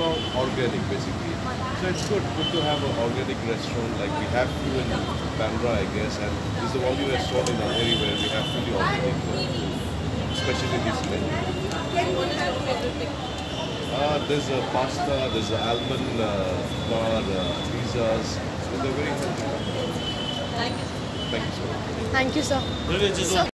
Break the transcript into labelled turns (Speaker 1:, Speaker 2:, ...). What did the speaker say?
Speaker 1: organic basically. So it's good, good to have an organic restaurant like we have few in Bandra, I guess, and this is the only restaurant in Andheri where we have fully organic food, especially this menu. Uh, there's a pasta, there's a almond uh, flour, uh, pizzas. So they're very healthy.
Speaker 2: Thank you.
Speaker 1: Thank you so much.
Speaker 3: you,
Speaker 4: So,